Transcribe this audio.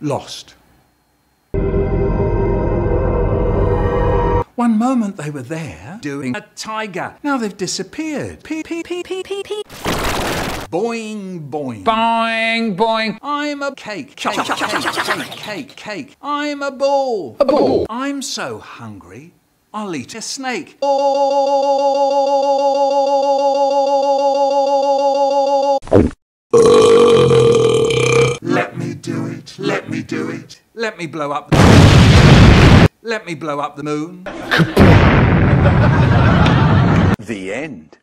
lost. One moment they were there doing a tiger. Now they've disappeared. Pee pee pee pee pee pee. Boing boing. Boing, boing. I'm a cake. Cake, cake, cake, cake, cake. I'm a ball. A ball. I'm so hungry. I'll eat a snake. Let Let me do it. Let me blow up. the Let me blow up the moon. The end.